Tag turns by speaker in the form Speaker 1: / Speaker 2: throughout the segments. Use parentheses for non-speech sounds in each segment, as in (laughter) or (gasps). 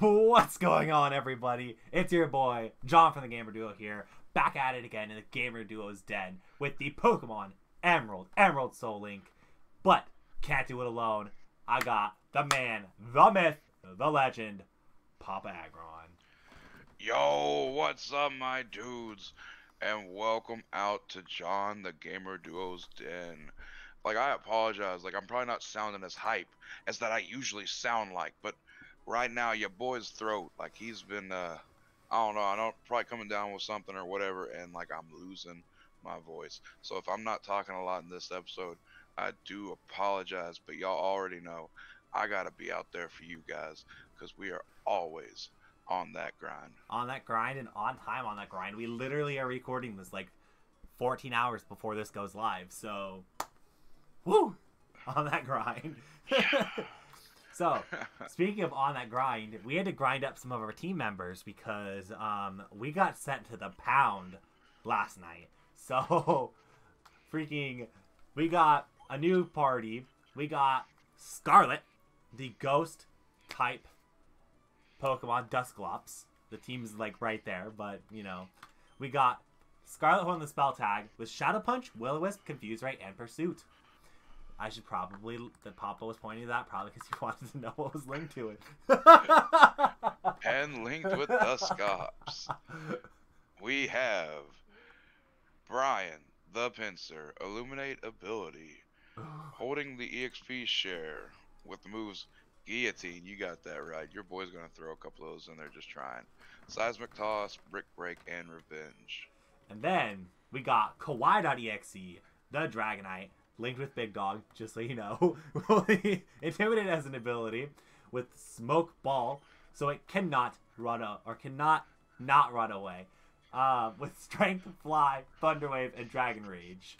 Speaker 1: What's going on, everybody? It's your boy, John from the Gamer Duo here, back at it again in the Gamer Duo's den with the Pokemon Emerald, Emerald Soul Link. But can't do it alone. I got the man, the myth, the legend, Papa Aggron.
Speaker 2: Yo, what's up, my dudes? And welcome out to John the Gamer Duo's Den. Like, I apologize. Like, I'm probably not sounding as hype as that I usually sound like, but right now, your boy's throat, like, he's been, uh, I don't know, I don't, probably coming down with something or whatever, and, like, I'm losing my voice. So if I'm not talking a lot in this episode, I do apologize, but y'all already know I gotta be out there for you guys, because we are always on that grind.
Speaker 1: On that grind and on time on that grind. We literally are recording this like 14 hours before this goes live. So, woo! On that (laughs) grind. So, (laughs) speaking of on that grind, we had to grind up some of our team members because um, we got sent to the pound last night. (laughs) So, freaking, we got a new party. We got Scarlet, the ghost type Pokemon Dusclops. The team's like right there, but you know, we got Scarlet Horn the spell tag with Shadow Punch, Will Wisp, Confuse Ray, and Pursuit. I should probably the Papa was pointing to that probably because he (laughs) wanted to know what was linked to it. (laughs)
Speaker 2: and linked with Dusclops, we have Brian the Pinsir, Illuminate ability, holding the EXP share with the moves Guillotine, you got that right. Your boy's gonna throw a couple of those in there just trying. Seismic Toss, Brick Break, and Revenge.
Speaker 1: And then we got Kawaii.exe, the Dragonite, linked with Big Dog, just so you know. (laughs) Intimidate as an ability with Smoke Ball, so it cannot run a, or cannot not run away. Uh, with (laughs) Strength, Fly, Thunder Wave, and Dragon Rage.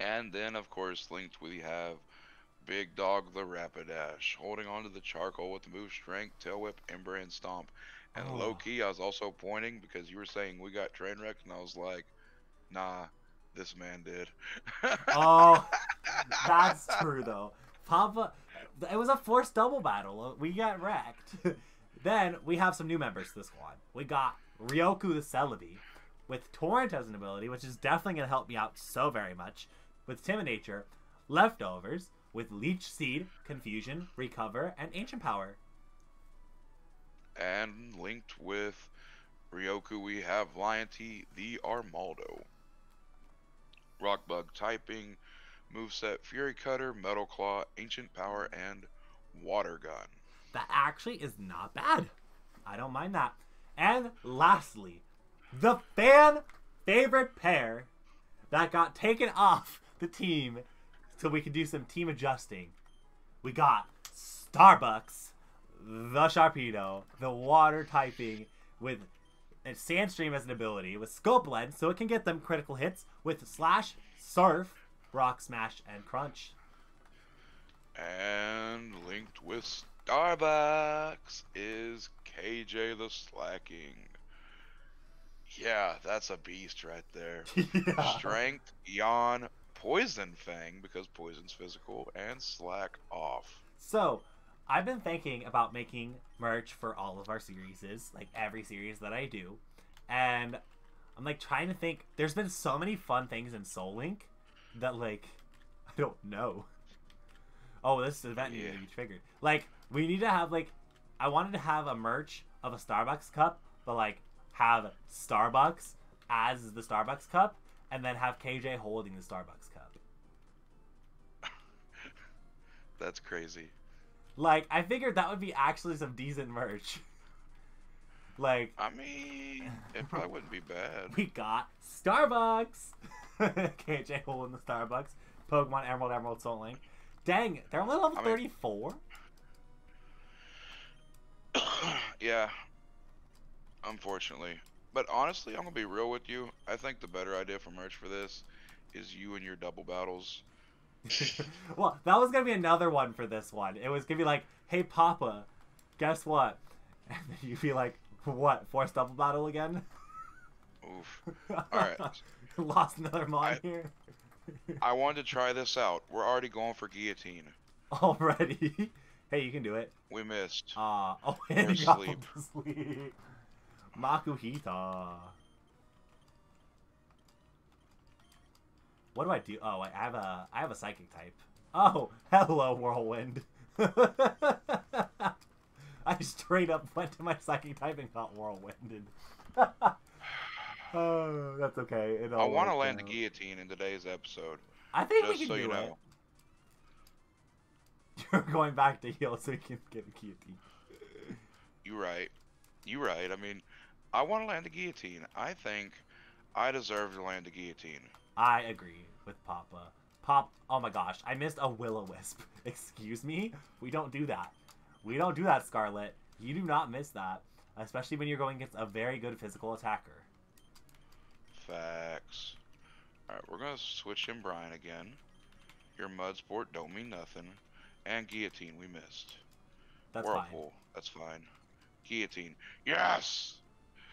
Speaker 2: And then, of course, linked we have Big Dog the Rapidash, holding on to the charcoal with the move Strength, Tail Whip, Ember, and Stomp. And oh. low key, I was also pointing because you were saying we got train wrecked, and I was like, nah, this man did.
Speaker 1: oh, (laughs) that's true though. Papa, it was a forced double battle. Uh, we got wrecked. (laughs) then we have some new members to the squad. We got Ryoku the Celebi with Torrent as an ability, which is definitely going to help me out so very much. With Timid Nature, Leftovers, with Leech Seed, Confusion, Recover, and Ancient Power.
Speaker 2: And linked with Ryoku, we have Lionty the Armaldo. Rockbug typing, moveset Fury Cutter, Metal Claw, Ancient Power, and Water Gun.
Speaker 1: That actually is not bad. I don't mind that. And lastly, the fan favorite pair that got taken off the team so we can do some team adjusting. We got Starbucks, the Sharpedo, the water typing with a Sandstream as an ability with Scope Lens, so it can get them critical hits with Slash, Surf, Rock Smash, and Crunch.
Speaker 2: And linked with Starbucks is KJ the Slaking. Yeah, that's a beast right there. (laughs) yeah. Strength, Yawn, Poison Fang because Poison's physical, and Slack off.
Speaker 1: So, I've been thinking about making merch for all of our series, like every series that I do, and I'm like trying to think. There's been so many fun things in Soul Link that like (laughs) I don't know. Oh, this event yeah. needs to be triggered. Like we need to have like I wanted to have a merch of a Starbucks cup, but like have Starbucks as the Starbucks cup, and then have KJ holding the Starbucks cup. (laughs)
Speaker 2: That's crazy.
Speaker 1: Like, I figured that would be actually some decent merch. (laughs) like,
Speaker 2: I mean, it probably (laughs) wouldn't be bad.
Speaker 1: We got Starbucks. (laughs) KJ holding the Starbucks. Pokemon Emerald, Emerald, Soul Link. Dang, they're only level I mean, 34. (coughs)
Speaker 2: yeah. Unfortunately. But honestly, I'm gonna be real with you. I think the better idea for merch for this is you and your double battles. (laughs)
Speaker 1: well, that was gonna be another one for this one. It was gonna be like, "Hey, Papa, guess what?" (laughs) And then you'd be like, "What? Force double battle again?"
Speaker 2: Oof. (laughs) All right.
Speaker 1: Lost another mod I, here.
Speaker 2: I wanted to try this out. We're already going for guillotine.
Speaker 1: Already? Hey, you can do it.
Speaker 2: We missed.
Speaker 1: Uh, oh, and
Speaker 2: sleep.
Speaker 1: sleep. Makuhita. What do I do? Oh, I have a I have a psychic type. Oh, (laughs) hello, whirlwind. (laughs) I straight up went to my psychic type and got whirlwinded. (laughs) oh, that's okay. It
Speaker 2: I want to land the guillotine in today's episode.
Speaker 1: I think we can
Speaker 2: so
Speaker 1: do
Speaker 2: you
Speaker 1: it.
Speaker 2: know.
Speaker 1: You're going back to heal so you can get a guillotine.
Speaker 2: You right. You right. I mean, I want to land the guillotine. I think I deserve to land the guillotine.
Speaker 1: I agree with Papa. Pop. Oh my gosh, I missed a will o wisp. (laughs) Excuse me. We don't do that. We don't do that, Scarlet. You do not miss that, especially when you're going against a very good physical attacker.
Speaker 2: Facts. Alright, we're gonna switch in Brian again. Your mud sport don't mean nothing. And guillotine, we missed.
Speaker 1: That's
Speaker 2: Whirlpool, that's fine. Guillotine. Yes!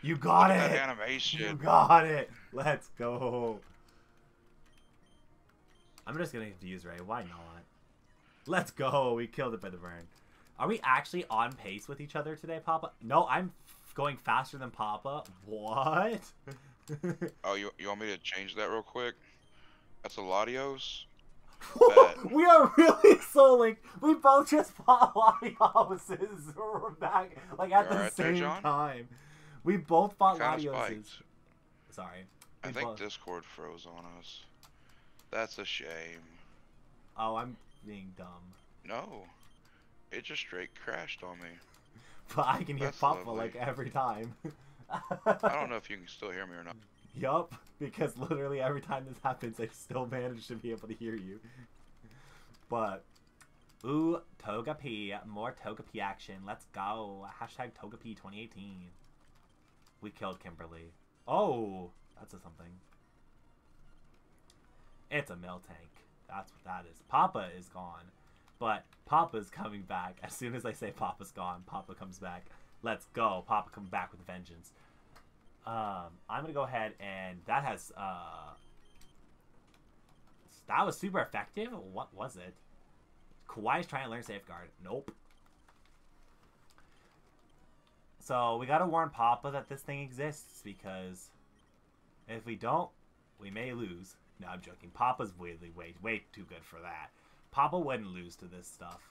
Speaker 1: You got
Speaker 2: Look
Speaker 1: it.
Speaker 2: animation.
Speaker 1: You got it. Let's go. I'm just gonna use Ray. Why not? Let's go. We killed it by the burn. Are we actually on pace with each other today, Papa? No, I'm going faster than Papa. What? (laughs)
Speaker 2: Oh, you, you want me to change that real quick? That's a Latios? (laughs)
Speaker 1: We are really (laughs) so like we both just fought Latioses We're back like at
Speaker 2: You
Speaker 1: the
Speaker 2: there,
Speaker 1: same
Speaker 2: John?
Speaker 1: time. We both fought Latioses. Sorry.
Speaker 2: I think
Speaker 1: both-
Speaker 2: Discord froze on us. That's a shame.
Speaker 1: Oh, I'm being dumb.
Speaker 2: No. It just straight crashed on me. (laughs)
Speaker 1: But I can hear
Speaker 2: That's
Speaker 1: Papa
Speaker 2: lovely.
Speaker 1: like every time.
Speaker 2: I don't (laughs) know if you can still hear me or not.
Speaker 1: Yup, because literally every time this happens, I still manage to be able to hear you. But, ooh, Togepi, more Togepi action. Let's go. Hashtag Togepi 2018. We killed Kimberly. Oh, that's a something. It's a Miltank. That's what that is. Papa is gone. But Papa's coming back. As soon as I say Papa's gone, Papa comes back. Let's go. Papa comes back with vengeance. Um, I'm gonna go ahead and that has uh, that was super effective. What was it? Kawaii's trying to learn safeguard. Nope. So we gotta warn Papa that this thing exists because if we don't, we may lose. No, I'm joking. Papa's way, way, way too good for that. Papa wouldn't lose to this stuff.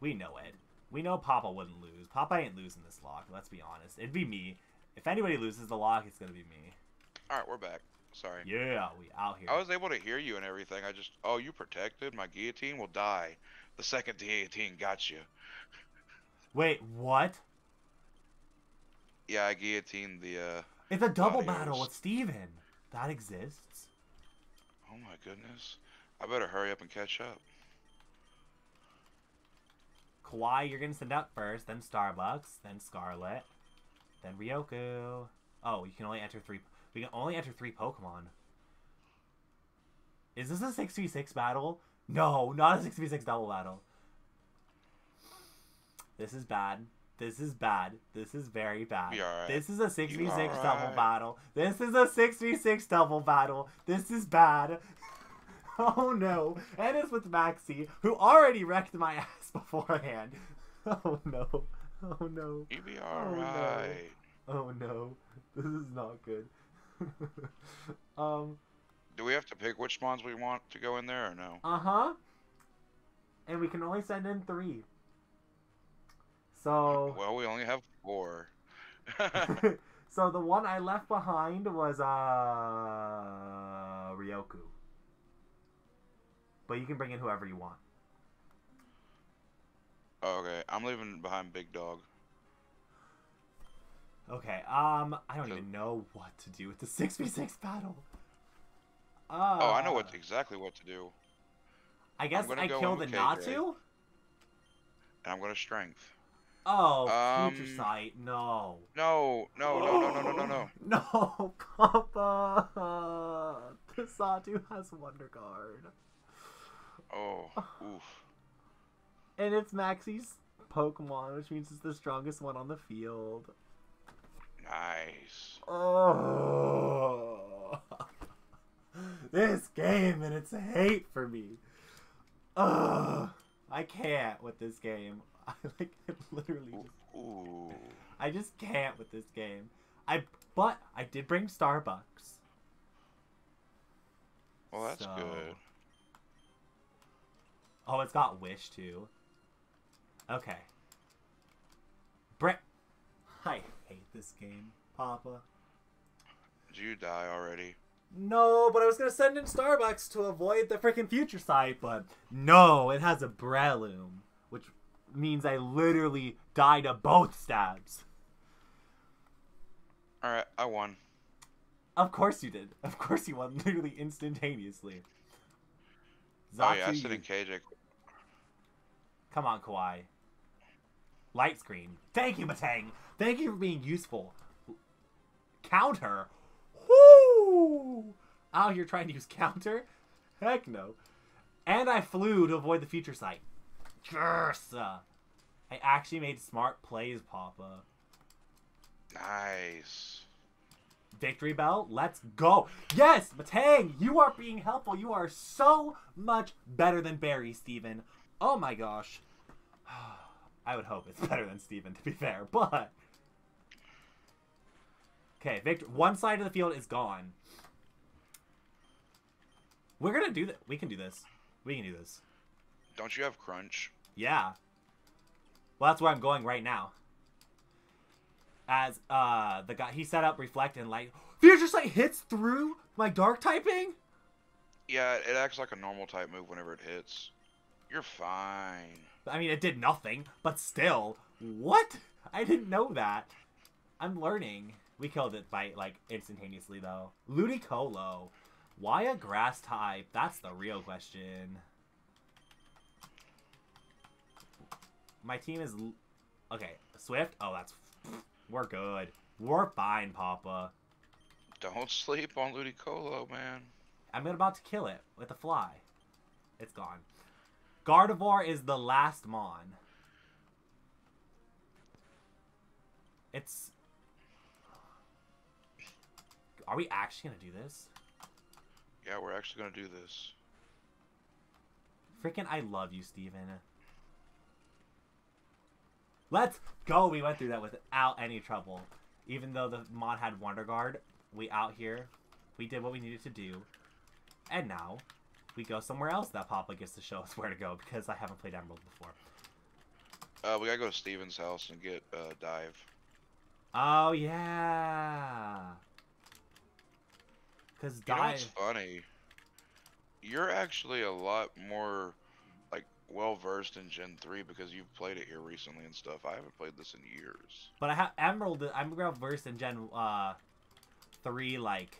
Speaker 1: We know it. We know Papa wouldn't lose. Papa ain't losing this lock. Let's be honest. It'd be me. If anybody loses the lock, it's gonna be me.
Speaker 2: Alright, we're back. Sorry.
Speaker 1: Yeah, we out here.
Speaker 2: I was able to hear you and everything. I just, oh, you protected. My guillotine will die. The second guillotine got you.
Speaker 1: Wait, what?
Speaker 2: Yeah, I guillotined the, uh,
Speaker 1: It's a double battle with Steven. That exists.
Speaker 2: Oh my goodness. I better hurry up and catch up.
Speaker 1: Kawaii, you're gonna send out first, then Starbucks, then Scarlet, then Ryoku. Oh, you can only enter three. We can only enter three Pokemon. Is this a six v six battle? No, not a six v six double battle. This is bad. This is bad. This is very bad.
Speaker 2: Be alright.
Speaker 1: This is a six v
Speaker 2: Be
Speaker 1: six double battle. This is a six v six double battle. This is bad. (laughs) Oh no! And it's with Maxie, who already wrecked my (laughs) ass beforehand. (laughs) Oh no! Oh no!
Speaker 2: You be
Speaker 1: no.
Speaker 2: alright.
Speaker 1: Oh no! This is not good. um.
Speaker 2: Do we have to pick which spawns we want to go in there or no?
Speaker 1: Uh huh. And we can only send in three. So.
Speaker 2: Well, we only have four. (laughs) (laughs)
Speaker 1: so the one I left behind was uh Ryoku. But you can bring in whoever you want.
Speaker 2: okay, I'm leaving behind Big Dog.
Speaker 1: Okay. Um, I don't even know what to do with the six v six battle. Uh,
Speaker 2: Oh, I know what exactly what to do.
Speaker 1: I guess I
Speaker 2: go
Speaker 1: kill the. Natu.
Speaker 2: And I'm gonna strength.
Speaker 1: Oh, future
Speaker 2: Um,
Speaker 1: sight. No.
Speaker 2: No, no, no, no, no, no, no, no. (gasps)
Speaker 1: No, Papa. The Xatu has Wonder Guard.
Speaker 2: Oh, oof.
Speaker 1: And it's Maxie's Pokemon, which means it's the strongest one on the field.
Speaker 2: Nice.
Speaker 1: Oh. this game and its hate for me. Ugh. I can't with this game. (laughs) I like it literally just
Speaker 2: Ooh.
Speaker 1: I just can't with this game. I but I did bring Starbucks.
Speaker 2: Well, that's
Speaker 1: So-
Speaker 2: good.
Speaker 1: Oh, it's got Wish too. Okay. Brett I hate this game, Papa.
Speaker 2: Did you die already?
Speaker 1: No, but I was gonna send in Starbucks to avoid the freaking future sight, but no, it has a Breloom, which means I literally died of both stabs.
Speaker 2: Alright, I won.
Speaker 1: Of course you did. Of course you won (laughs) literally instantaneously.
Speaker 2: Oh yeah, I sit in KJ.
Speaker 1: Come on, Kawaii. Light screen. Thank you, Matang. Thank you for being useful. Counter. Woo! Out here trying to use counter? Heck no. And I flew to avoid the future sight. Yes. I actually made smart plays, Papa.
Speaker 2: Nice.
Speaker 1: Victory bell, let's go. Yes, Matang, you are being helpful. You are so much better than Barry, Steven. Oh my gosh. (sighs) I would hope it's (laughs) better than Steven, to be fair, but. Okay, Victor. One side of the field is gone. We're gonna do that. We can do this. We can do this.
Speaker 2: Don't you have crunch?
Speaker 1: Yeah. Well, that's where I'm going right now. As uh the guy he set up reflect and light. (gasps) Future sight hits through my dark typing.
Speaker 2: Yeah, it acts like a normal type move whenever it hits. You're fine.
Speaker 1: I mean, it did nothing, but still, what? I didn't know that. I'm learning. We killed it by like instantaneously though. Ludicolo. Why a grass type? That's the real question. My team is okay. Swift. Oh, that's we're good. We're fine, Papa.
Speaker 2: Don't sleep on Ludicolo, man.
Speaker 1: I'm about to kill it with a fly. It's gone. Gardevoir is the last Mon. It's. Are we actually gonna do this?
Speaker 2: Yeah, we're actually gonna do this.
Speaker 1: Freaking, I love you, Steven. Let's go. We went through that without any trouble. Even though the mod had Wonder Guard, we out here, we did what we needed to do. And now, we go somewhere else that Papa gets to show us (laughs) where to go because I haven't played Emerald before.
Speaker 2: Uh, we gotta go to Steven's house and get uh, dive.
Speaker 1: Oh, yeah. Because
Speaker 2: You know funny? You're actually a lot more well versed in Gen 3 because you've played it here recently and stuff. I haven't played this in years.
Speaker 1: But I have Emerald. I'm real versed in Gen uh, 3, like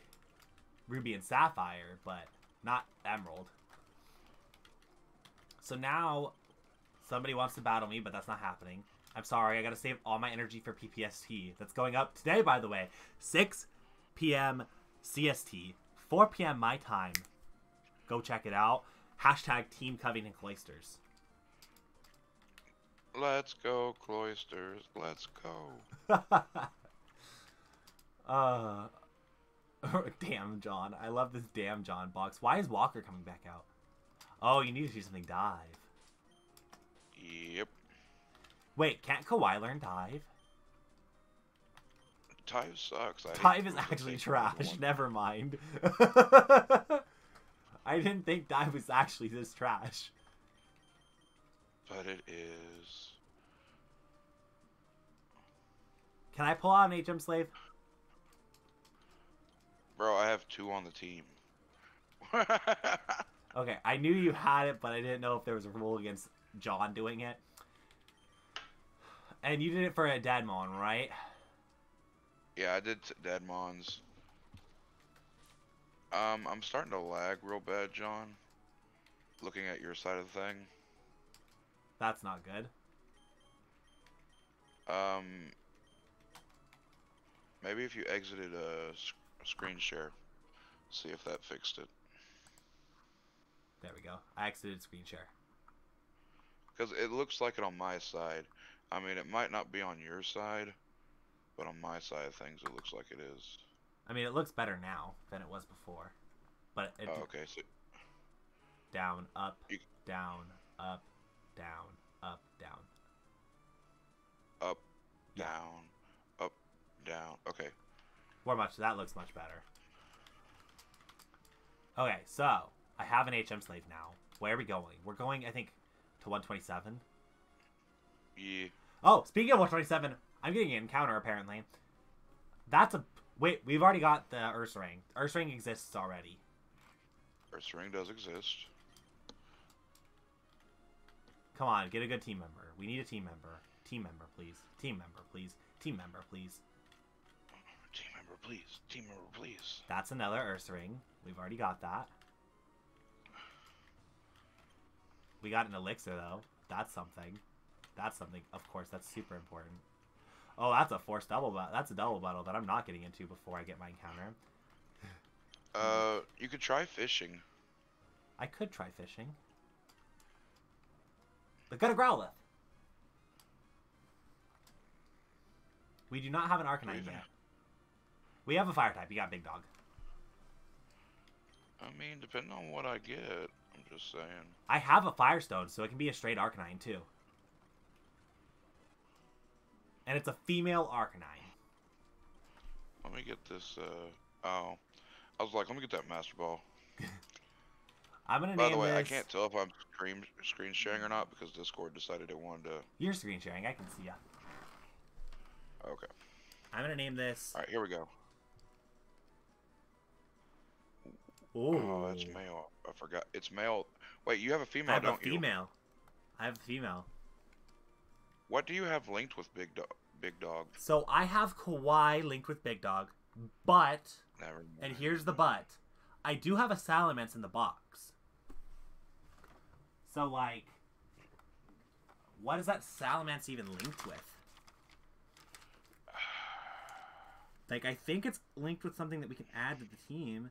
Speaker 1: Ruby and Sapphire, but not Emerald. So now somebody wants to battle me, but that's not happening. I'm sorry, I gotta save all my energy for PPST. That's going up today, by the way. 6 p.m. CST, 4 p.m. my time. Go check it out. Hashtag Team Covington Cloisters.
Speaker 2: Let's go, Cloisters. Let's go. (laughs)
Speaker 1: uh, (laughs) damn John. I love this damn John box. Why is Walker coming back out? Oh, you need to do something dive.
Speaker 2: Yep.
Speaker 1: Wait, can't Kawaii learn dive?
Speaker 2: Dive sucks. I
Speaker 1: Dive is actually
Speaker 2: think they're number
Speaker 1: trash. (laughs) Never mind. I didn't think dive was actually this trash.
Speaker 2: But it is.
Speaker 1: Can I pull out an HM slave?
Speaker 2: Bro, I have two on the team. (laughs)
Speaker 1: Okay, I knew you had it, but I didn't know if there was a rule against John doing it. And you did it for a Deadmon, right?
Speaker 2: yeah, I did t- Deadmons. Um, I'm starting to lag real bad, John. Looking at your side of the thing.
Speaker 1: That's not good.
Speaker 2: Um, maybe if you exited a, sc- a screen share, see if that fixed it.
Speaker 1: There we go. I exited screen share.
Speaker 2: Because it looks like it on my side. I mean, it might not be on your side, but on my side of things, it looks like it is.
Speaker 1: I mean, it looks better now than it was before. But it,
Speaker 2: Oh, okay, so
Speaker 1: down, up,
Speaker 2: You-
Speaker 1: down, up, down, up, down. Yeah.
Speaker 2: down, up, down. Okay.
Speaker 1: More much. That looks much better. Okay, so I have an HM slave now. Where are we going? We're going, I think, to 127.
Speaker 2: Yeah.
Speaker 1: Oh, speaking of 127, I'm getting an encounter apparently. That's a wait. We've already got the Ursaring. Ursa ring exists already.
Speaker 2: Earth ring does exist.
Speaker 1: Come on, get a good team member. We need a team member. Team member, please. Team member, please. Team member, please.
Speaker 2: Team member, please. Team member, please.
Speaker 1: That's another Ursaring. We've already got that. We got an elixir though. That's something. That's something. Of course, that's super important. Oh, that's a forced double. ba- That's a double battle that I'm not getting into before I get my encounter.
Speaker 2: Uh, you could try fishing.
Speaker 1: I could try fishing. But got a Growlithe. We do not have an Arcanine yet. We have a fire type. You got Big Dog.
Speaker 2: I mean, depending on what I get, I'm just saying.
Speaker 1: I have a Firestone, so it can be a straight Arcanine too. And it's a female Arcanine.
Speaker 2: Let me get this. Uh, oh, I was like, let me get that Master Ball. (laughs)
Speaker 1: I'm gonna
Speaker 2: By
Speaker 1: name
Speaker 2: the way,
Speaker 1: this.
Speaker 2: I can't tell if I'm screen screen sharing or not because Discord decided it wanted to.
Speaker 1: You're screen sharing. I can see ya.
Speaker 2: Okay.
Speaker 1: I'm gonna name this.
Speaker 2: All right, here we go.
Speaker 1: Ooh.
Speaker 2: Oh, that's male. I forgot. It's male. Wait, you have a female, I
Speaker 1: have a
Speaker 2: don't you?
Speaker 1: female. I have a female.
Speaker 2: What do you have linked with Big Dog? Big Dog.
Speaker 1: So I have Kawaii linked with Big Dog, but and here's the but. I do have a Salamence in the box. So like, what is that Salamence even linked with? (sighs) Like I think it's linked with something that we can add to the team.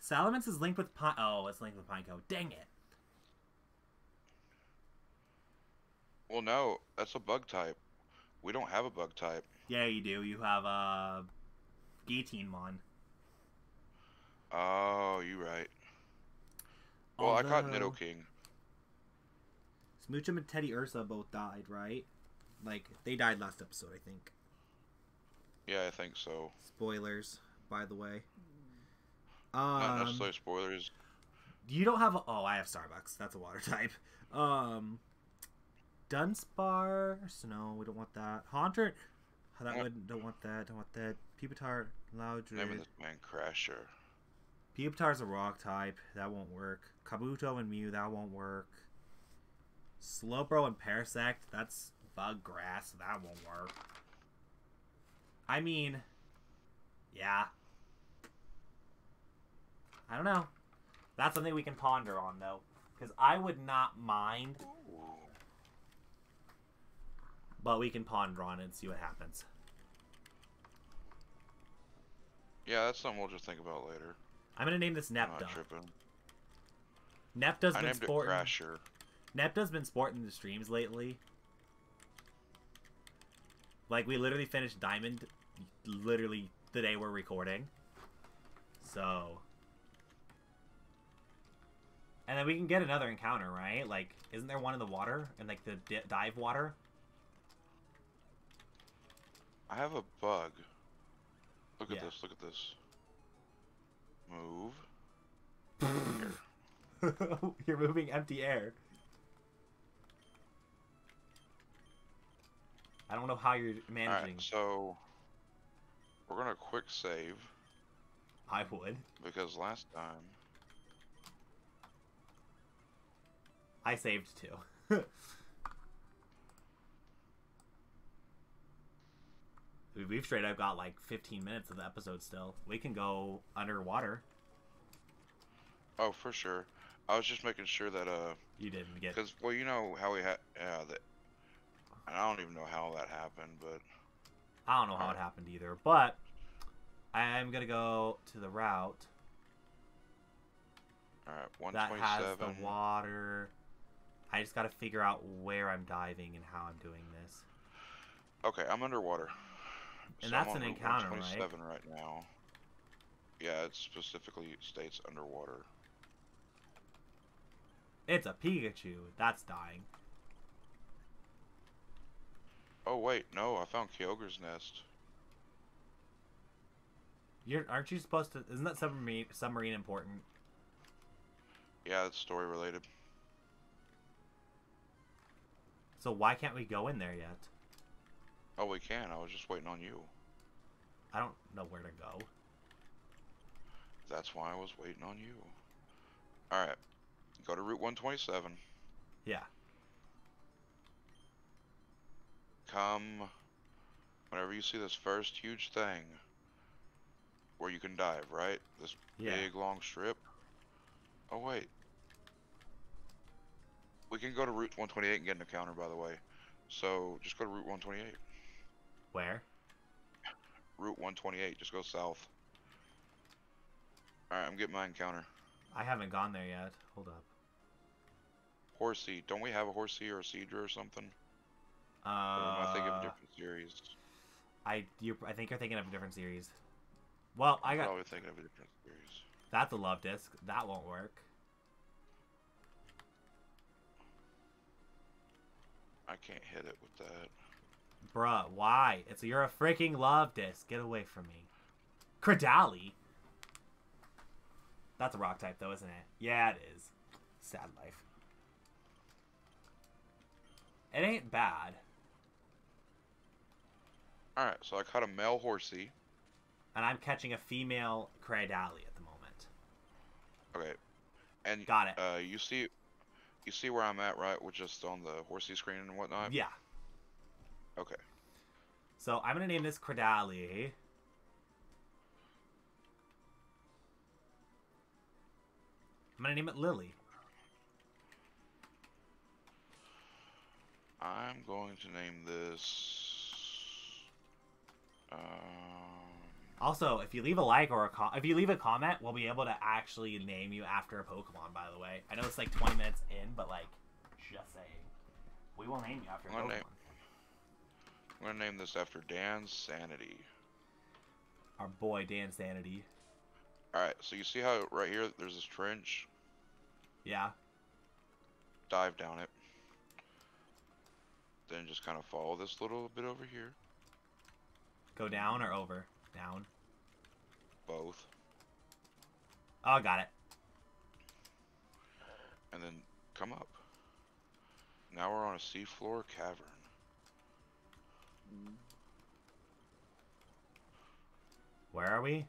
Speaker 1: Salamence is linked with Pine. Oh, it's linked with Pineco. Dang it!
Speaker 2: Well, no, that's a bug type. We don't have a bug type.
Speaker 1: Yeah, you do. You have a uh, Gatinemon.
Speaker 2: Oh, you're right. Well, I caught
Speaker 1: Although-
Speaker 2: Nidoking.
Speaker 1: Smoochum and Teddiursa both died, right? Like they died last episode, I think.
Speaker 2: Yeah, I think so.
Speaker 1: Spoilers, by the way.
Speaker 2: Not
Speaker 1: Um,
Speaker 2: necessarily spoilers.
Speaker 1: you don't have. A, oh, I have Starbucks. That's a water type. Um, Dunsparce. No, we don't want that. Haunter. That
Speaker 2: Yeah.
Speaker 1: would don't want that. Don't want that. Pupitar,
Speaker 2: Name of this man Crasher.
Speaker 1: Pupitar's a rock type. That won't work. Kabuto and Mew. That won't work. Slowbro and Parasect. That's bug grass. That won't work. I mean, yeah. I don't know. That's something we can ponder on, though. Because I would not mind, but we can ponder on it and see what happens.
Speaker 2: Yeah, that's something we'll just think about later.
Speaker 1: I'm going to name this
Speaker 2: I'm
Speaker 1: Nepta.
Speaker 2: not tripping.
Speaker 1: Nepta's
Speaker 2: I
Speaker 1: been
Speaker 2: named it
Speaker 1: sporting.
Speaker 2: Crasher.
Speaker 1: Nepta's been sporting the streams lately. Like we literally finished Diamond, literally the day we're recording. So, and then we can get another encounter, right? Like, isn't there one in the water in like the di- dive water?
Speaker 2: I have a bug. Look at this. Look at this. Move. (laughs)
Speaker 1: You're moving empty air. I don't know how you're managing.
Speaker 2: Alright, so we're gonna quick save
Speaker 1: I would.
Speaker 2: because last time
Speaker 1: I saved too. (laughs) We've straight up got like 15 minutes of the episode still. We can go underwater.
Speaker 2: Oh, for sure. I was just making sure that uh,
Speaker 1: You didn't get.
Speaker 2: because well, you know how we had yeah that. I don't even know how that happened, but
Speaker 1: I don't know how it happened either, but I'm gonna go to the route
Speaker 2: all right, one
Speaker 1: that has the water. I just gotta figure out where I'm diving and how I'm doing this.
Speaker 2: Okay, I'm underwater.
Speaker 1: And
Speaker 2: So
Speaker 1: that's an encounter, right?
Speaker 2: 127 right now. Yeah, it specifically states underwater.
Speaker 1: It's a Pikachu. That's dying.
Speaker 2: Oh wait, no, I found Kyogre's nest.
Speaker 1: You're aren't you supposed to? Isn't that submarine submarine important?
Speaker 2: Yeah, it's story related.
Speaker 1: So why can't we go in there yet?
Speaker 2: Oh, we can. I was just waiting on you.
Speaker 1: I don't know where to go.
Speaker 2: That's why I was waiting on you. All right, go to Route 127.
Speaker 1: Yeah.
Speaker 2: Come whenever you see this first huge thing where you can dive, right? This
Speaker 1: Yeah.
Speaker 2: big long strip. Oh wait. We can go to Route 128 and get an encounter, by the way. So just go to Route 128.
Speaker 1: Where?
Speaker 2: Route 128. Just go south. All right, I'm getting my encounter.
Speaker 1: I haven't gone there yet. Hold up.
Speaker 2: Horsea. Don't we have a Horsea or a Seadra or something?
Speaker 1: Uh,
Speaker 2: Or am I thinking of a different series?
Speaker 1: I you I think you're thinking of a different series. Well, I
Speaker 2: I'm
Speaker 1: got
Speaker 2: probably thinking of a different series.
Speaker 1: that's a Luvdisc. That won't work.
Speaker 2: I can't hit it with that.
Speaker 1: Bruh, why? It's you're a freaking Luvdisc. Get away from me. Cradily. That's a rock type though, isn't it? Yeah, it is. Sad life. It ain't bad.
Speaker 2: All right, so I caught a male Horsea.
Speaker 1: And I'm catching a female Cradily at the moment.
Speaker 2: Okay, and
Speaker 1: Got it.
Speaker 2: uh, you see, you see where I'm at, right? With just on the Horsea screen and whatnot.
Speaker 1: Yeah.
Speaker 2: Okay.
Speaker 1: So I'm gonna name this Cradily. I'm gonna name it Lily.
Speaker 2: I'm going to name this. Um,
Speaker 1: Also, if you leave a like or a com- if you leave a comment, we'll be able to actually name you after a Pokemon. By the way, I know it's like 20 minutes in, but like, just saying, we will name you after Pokemon.
Speaker 2: name- I'm gonna name this after Dan Sanity.
Speaker 1: Our boy Dan Sanity.
Speaker 2: All right, so you see how right here there's this trench?
Speaker 1: Yeah.
Speaker 2: Dive down it. Then just kind of follow this little bit over here.
Speaker 1: Go down or over? Down.
Speaker 2: Both.
Speaker 1: Oh, got it.
Speaker 2: and then come up. Now we're on a seafloor cavern.
Speaker 1: Where are we?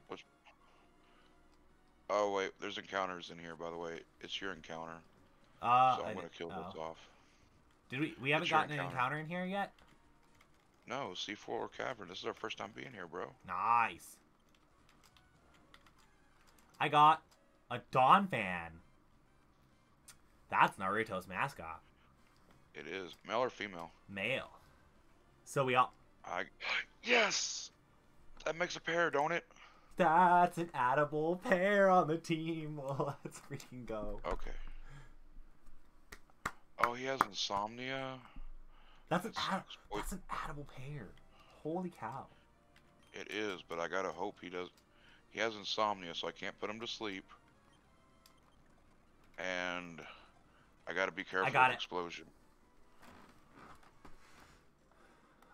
Speaker 2: Oh wait, there's encounters in here by the way. It's your encounter,
Speaker 1: Uh,
Speaker 2: so
Speaker 1: I
Speaker 2: I'm gonna kill
Speaker 1: oh.
Speaker 2: off.
Speaker 1: Did we? We haven't
Speaker 2: It's
Speaker 1: gotten an
Speaker 2: encounter.
Speaker 1: encounter in here yet.
Speaker 2: No, seafloor cavern. This is our first time being here, bro.
Speaker 1: Nice. I got a Donphan. That's Naruto's mascot.
Speaker 2: It is male or female.
Speaker 1: Male. So we all.
Speaker 2: I yes, that makes a pair, don't it?
Speaker 1: That's an addable pair on the team. (laughs) Well, let's freaking go.
Speaker 2: Okay. Oh, he has insomnia.
Speaker 1: That's an
Speaker 2: wait.
Speaker 1: that's an addable pair. Holy cow.
Speaker 2: It is, but I gotta hope he does. He has insomnia, so I can't put him to sleep. And I gotta be careful I
Speaker 1: got
Speaker 2: with
Speaker 1: it.
Speaker 2: explosion.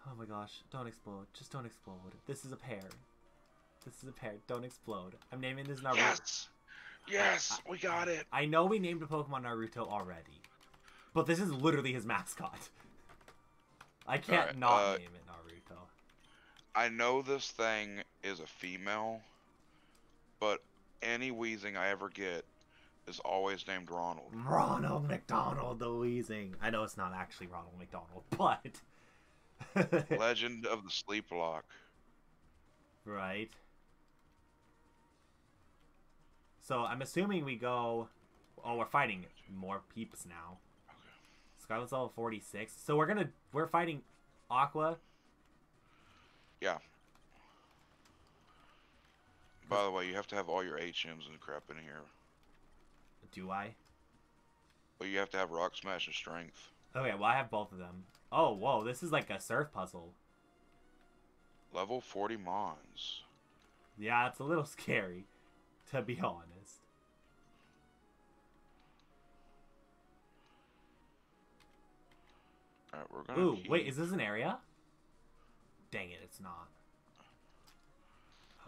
Speaker 1: Oh my gosh! Don't explode. Just don't explode. This is a pair. This is a pair. Don't explode. I'm naming this Naruto.
Speaker 2: Yes, yes, we got it.
Speaker 1: I know we named a Pokemon Naruto already, but this is literally his mascot. I can't
Speaker 2: Alright,
Speaker 1: not
Speaker 2: uh,
Speaker 1: name it Naruto.
Speaker 2: I know this thing is a female, but any wheezing I ever get is always named Ronald.
Speaker 1: Ronald McDonald the Wheezing. I know it's not actually Ronald McDonald, (laughs) but (laughs)
Speaker 2: Legend of the Sleep Lock.
Speaker 1: right. So I'm assuming we go. Oh, we're fighting more peeps now. Scarlet's level 46. So we're gonna we're fighting Aqua.
Speaker 2: Yeah. By the way, you have to have all your HMs and crap in here.
Speaker 1: Do I?
Speaker 2: Well, you have to have Rock Smash and Strength.
Speaker 1: Okay, well I have both of them. Oh, whoa, this is like a surf puzzle.
Speaker 2: Level 40 Mons.
Speaker 1: Yeah, it's a little (laughs) scary, to be honest.
Speaker 2: Alright, we're gonna
Speaker 1: Ooh, wait, is this an area? Dang it, it's not.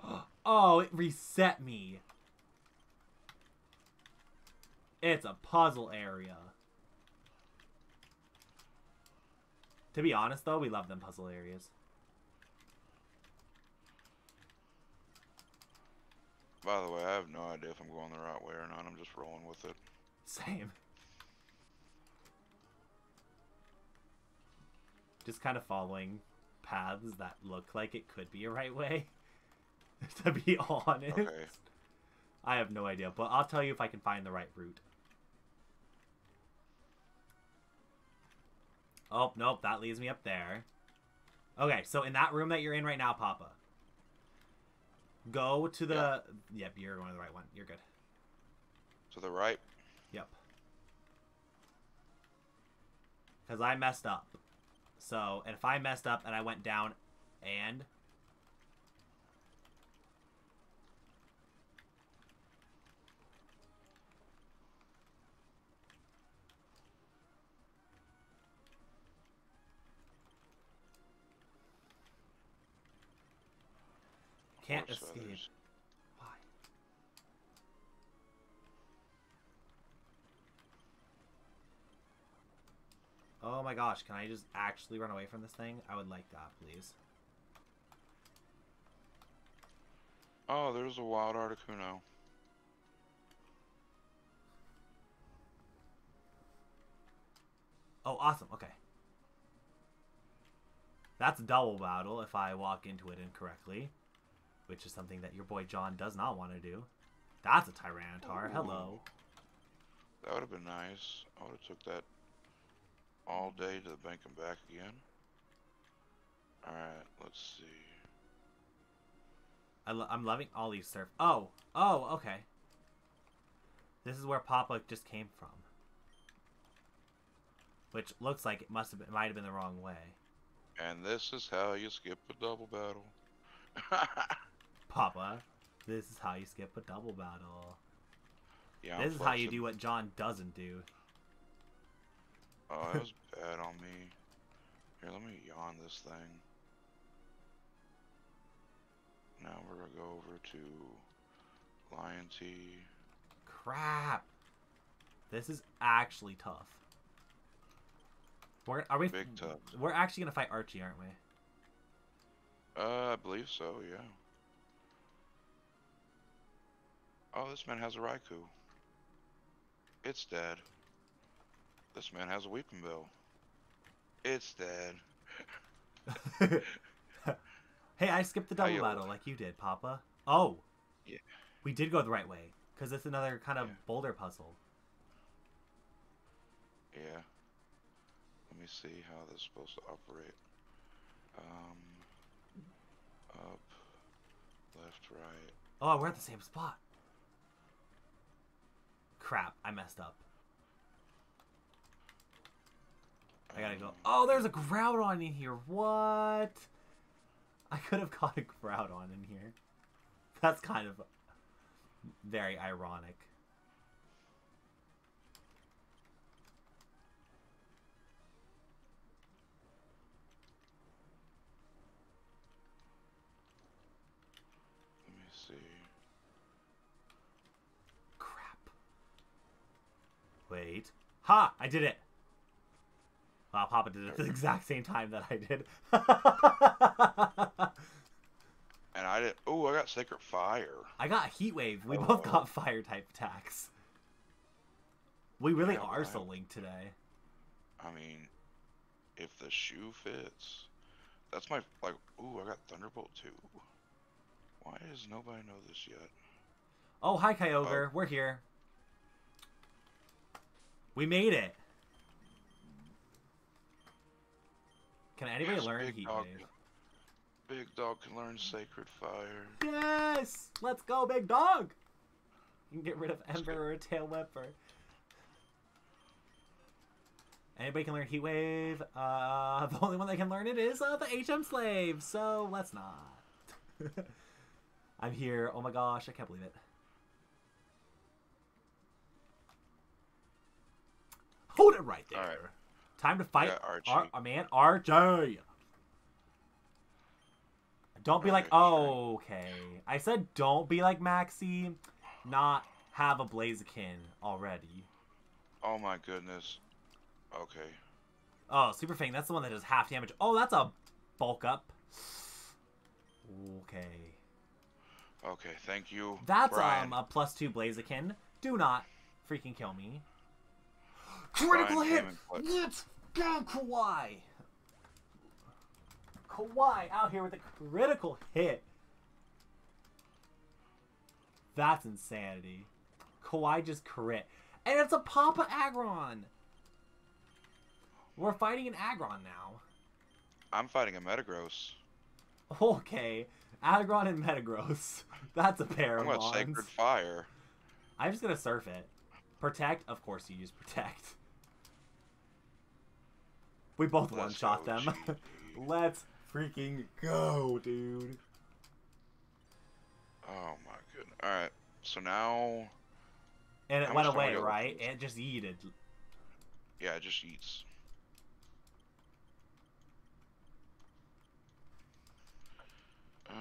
Speaker 1: (gasps) Oh, it reset me. It's a puzzle area. To be honest, though, we love them puzzle areas.
Speaker 2: By the way, I have no idea if I'm going the right way or not. I'm just rolling with it.
Speaker 1: Same. Just kind of following paths that look like it could be a right way. (laughs) to be honest.
Speaker 2: Okay.
Speaker 1: I have no idea, but I'll tell you if I can find the right route. Oh, nope, that leads me up there. Okay, so in that room that you're in right now, Papa, go to the.
Speaker 2: Yeah.
Speaker 1: Yep, you're going to the right one. You're good.
Speaker 2: To the right.
Speaker 1: Yep. Because I messed up. So, and if I messed up and I went down and. Can't
Speaker 2: Horse
Speaker 1: escape.
Speaker 2: feathers.
Speaker 1: Why? Oh my gosh, can I just actually run away from this thing? I would like that, please.
Speaker 2: Oh, there's a wild Articuno.
Speaker 1: Oh, awesome. Okay. That's a double battle if I walk into it incorrectly, which is something that your boy John does not want to do. That's a Tyranitar. Hello.
Speaker 2: That would have been nice. I would have took that all day to the bank and back again. Alright, let's see.
Speaker 1: I lo- I'm loving all these surf. Oh, oh, okay. This is where Papa just came from. Which looks like it must have been, might have been the wrong way.
Speaker 2: And this is how you skip a double battle. (laughs)
Speaker 1: Papa, this is how you skip a double battle.
Speaker 2: yeah,
Speaker 1: this is how you do what John doesn't do.
Speaker 2: Oh, that was (laughs) bad on me. Here, let me yawn this thing. Now we're gonna go over to Lion T.
Speaker 1: Crap. This is actually tough. We're, are we?
Speaker 2: Big tough.
Speaker 1: We're actually gonna fight Archie, aren't we?
Speaker 2: Uh, I believe so, yeah. Oh, this man has a Raikou. It's dead. This man has a Weepinbell. It's dead. (laughs)
Speaker 1: hey, I skipped the double battle like you did, Papa. Oh.
Speaker 2: Yeah.
Speaker 1: We did go the right way because it's another kind of
Speaker 2: Yeah.
Speaker 1: boulder puzzle.
Speaker 2: Yeah. Let me see how this is supposed to operate. Um, up, left, right.
Speaker 1: Oh, we're at the same spot. Crap, I messed up. I gotta go. Oh, there's a Groudon in here. What? I could have (laughs) caught a Groudon in here. That's kind of very ironic.
Speaker 2: Let me see.
Speaker 1: Crap. Wait. Ha! I did it! Wow, Papa did it at the (laughs) exact same time that I did. (laughs)
Speaker 2: And I did. Oh, I got Sacred Fire.
Speaker 1: I got Heat Wave. We
Speaker 2: Oh.
Speaker 1: both got fire type attacks. We really
Speaker 2: Yeah,
Speaker 1: are so linked today.
Speaker 2: I mean, if the shoe fits, that's my like. Ooh, I got Thunderbolt too. Why does nobody know this yet?
Speaker 1: Oh, hi, Kyogre. Oh. We're here. We made it. Can anybody
Speaker 2: Yes,
Speaker 1: learn Heat
Speaker 2: dog.
Speaker 1: Wave?
Speaker 2: Big dog can learn Sacred Fire.
Speaker 1: Yes! Let's go, big dog! You can get rid of Ember or Tail Whipper. Anybody can learn Heat Wave. Uh, (laughs) the only one that can learn it is uh, the HM Slave, so let's not. (laughs) I'm here. Oh my gosh, I can't believe it. Hold it right there. Time to fight
Speaker 2: Archie.
Speaker 1: our, our man Archie. Don't be like,
Speaker 2: Alright,
Speaker 1: oh, okay. I said don't be like Maxie, not have a Blaziken already.
Speaker 2: Oh my goodness. Okay.
Speaker 1: Oh, Super Fang, that's the one that does half damage. Oh, that's a bulk up. Okay.
Speaker 2: Okay, thank you.
Speaker 1: That's
Speaker 2: Brian.
Speaker 1: um a plus two Blaziken. Do not freaking kill me. Critical hit!
Speaker 2: came in clutch.
Speaker 1: Let's go, Kawaii! Kawaii out here with a critical hit. That's insanity. Kawaii just crit. And it's a Papa Aggron! We're fighting an Aggron now.
Speaker 2: I'm fighting a Metagross.
Speaker 1: Okay. Aggron and Metagross. (laughs) That's a pair
Speaker 2: I'm
Speaker 1: of bonds.
Speaker 2: Sacred Fire.
Speaker 1: I'm just gonna surf it. Protect? Of course you use protect. We both one shot them. (laughs) Let's freaking go, dude.
Speaker 2: Oh my goodness. Alright, so now.
Speaker 1: And it went
Speaker 2: much do I
Speaker 1: away, right? It just yeeted.
Speaker 2: Yeah, it just eats. Uh,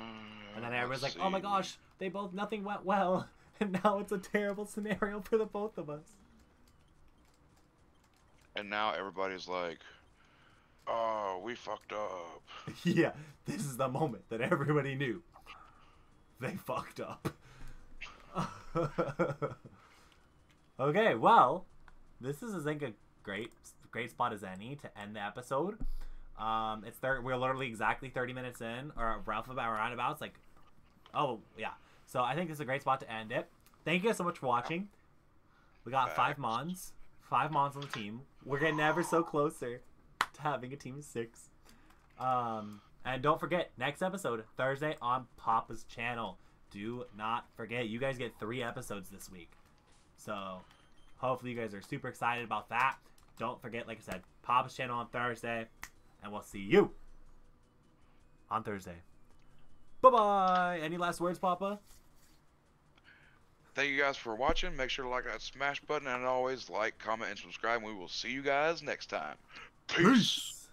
Speaker 1: And then everyone's like, oh my gosh, they both, nothing went well. (laughs) And now it's a terrible scenario for the both of us.
Speaker 2: And now everybody's like, oh, we fucked up. (laughs)
Speaker 1: yeah, this is the moment that everybody knew. They fucked up. (laughs) okay, well, this is I think a great great spot as any to end the episode. Um, it's thir- we're literally exactly thirty minutes in, or rough about roundabouts. Like, oh yeah. So I think this is a great spot to end it. Thank you guys so much for watching. We got five mons, five mons on the team. We're getting ever so closer to having a team of six. Um, and don't forget, next episode, Thursday on Papa's channel. Do not forget, you guys get three episodes this week. So, hopefully, you guys are super excited about that. Don't forget, like I said, Papa's channel on Thursday. And we'll see you on Thursday. Bye bye. Any last words, Papa?
Speaker 2: Thank you guys for watching. Make sure to like that smash button and always like, comment, and subscribe. We will see you guys next time. Peace.